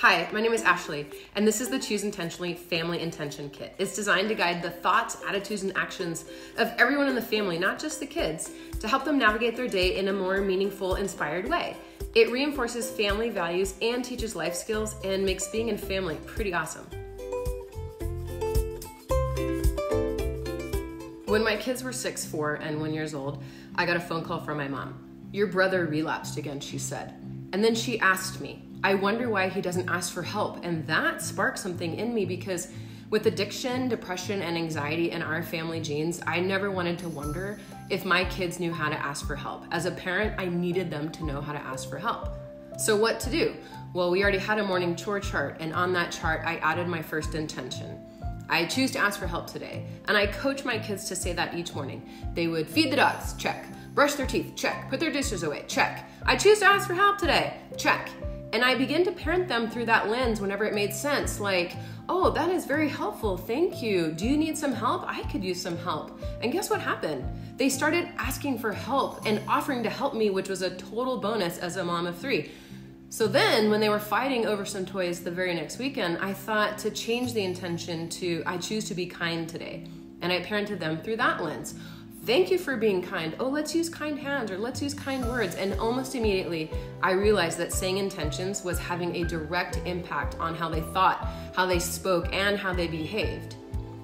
Hi, my name is Ashley, and this is the Choose Intentionally Family Intention Kit. It's designed to guide the thoughts, attitudes, and actions of everyone in the family, not just the kids, to help them navigate their day in a more meaningful, inspired way. It reinforces family values and teaches life skills and makes being in family pretty awesome. When my kids were six, four, and one years old, I got a phone call from my mom. Your brother relapsed again, she said. And then she asked me, I wonder why he doesn't ask for help. And that sparked something in me because with addiction, depression, and anxiety in our family genes, I never wanted to wonder if my kids knew how to ask for help. As a parent, I needed them to know how to ask for help. So, what to do? Well, we already had a morning chore chart, and on that chart, I added my first intention. I choose to ask for help today. And I coach my kids to say that each morning. They would feed the dogs, check. Brush their teeth, check. Put their dishes away, check. I choose to ask for help today, check. And I began to parent them through that lens whenever it made sense. Like, oh, that is very helpful. Thank you. Do you need some help? I could use some help. And guess what happened? They started asking for help and offering to help me, which was a total bonus as a mom of three. So then, when they were fighting over some toys the very next weekend, I thought to change the intention to I choose to be kind today. And I parented them through that lens. Thank you for being kind. Oh, let's use kind hands or let's use kind words. And almost immediately, I realized that saying intentions was having a direct impact on how they thought, how they spoke, and how they behaved.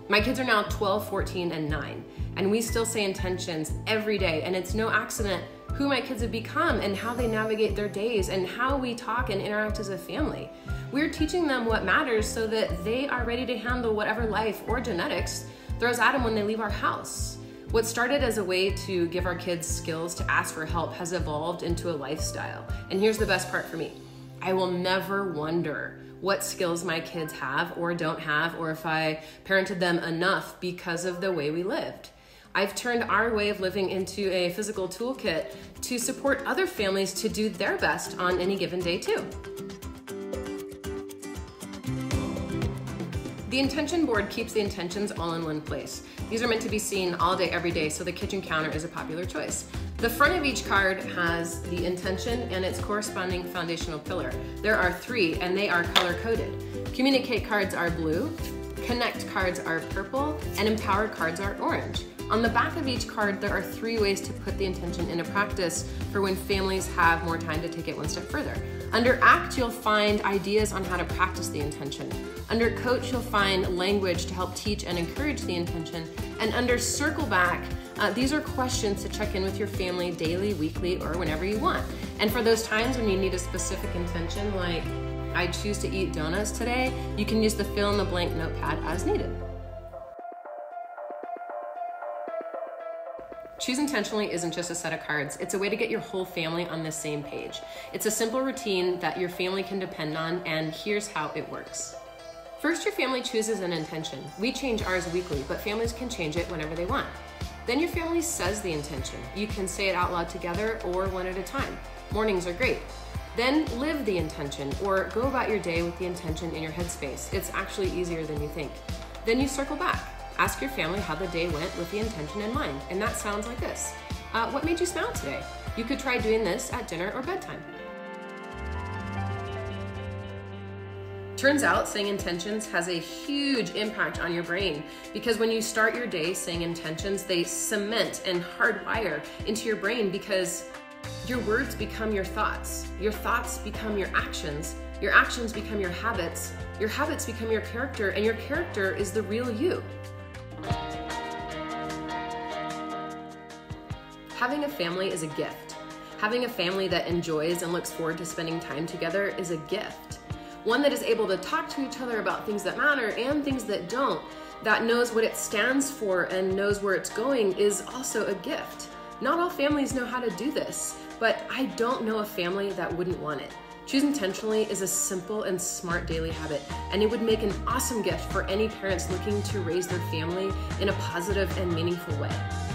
My kids are now 12, 14, and 9, and we still say intentions every day, and it's no accident who my kids have become and how they navigate their days and how we talk and interact as a family. We're teaching them what matters so that they are ready to handle whatever life or genetics throws at them when they leave our house. What started as a way to give our kids skills to ask for help has evolved into a lifestyle. And here's the best part for me I will never wonder what skills my kids have or don't have, or if I parented them enough because of the way we lived. I've turned our way of living into a physical toolkit to support other families to do their best on any given day, too. The intention board keeps the intentions all in one place. These are meant to be seen all day, every day, so the kitchen counter is a popular choice. The front of each card has the intention and its corresponding foundational pillar. There are three, and they are color coded. Communicate cards are blue, connect cards are purple, and empower cards are orange. On the back of each card, there are three ways to put the intention into practice for when families have more time to take it one step further. Under ACT, you'll find ideas on how to practice the intention. Under Coach, you'll find language to help teach and encourage the intention. And under Circle Back, uh, these are questions to check in with your family daily, weekly, or whenever you want. And for those times when you need a specific intention, like I choose to eat donuts today, you can use the fill in the blank notepad as needed. Choose intentionally isn't just a set of cards, it's a way to get your whole family on the same page. It's a simple routine that your family can depend on, and here's how it works. First, your family chooses an intention. We change ours weekly, but families can change it whenever they want. Then your family says the intention. You can say it out loud together or one at a time. Mornings are great. Then live the intention or go about your day with the intention in your headspace. It's actually easier than you think. Then you circle back. Ask your family how the day went with the intention in mind, and that sounds like this. Uh, what made you smile today? You could try doing this at dinner or bedtime. Turns out saying intentions has a huge impact on your brain because when you start your day saying intentions, they cement and hardwire into your brain because your words become your thoughts, your thoughts become your actions, your actions become your habits, your habits become your character, and your character is the real you. Having a family is a gift. Having a family that enjoys and looks forward to spending time together is a gift. One that is able to talk to each other about things that matter and things that don't, that knows what it stands for and knows where it's going is also a gift. Not all families know how to do this, but I don't know a family that wouldn't want it. Choose intentionally is a simple and smart daily habit, and it would make an awesome gift for any parents looking to raise their family in a positive and meaningful way.